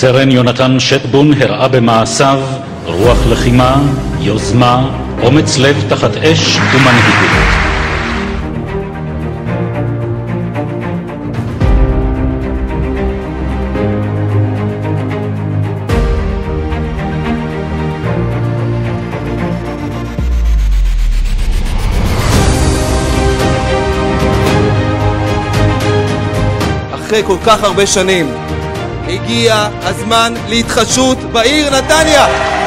סרן יונתן שטבון הראה במעשיו רוח לחימה, יוזמה, אומץ לב תחת אש ומנהיגות. אחרי כל כך הרבה שנים הגיע הזמן להתחדשות בעיר נתניה!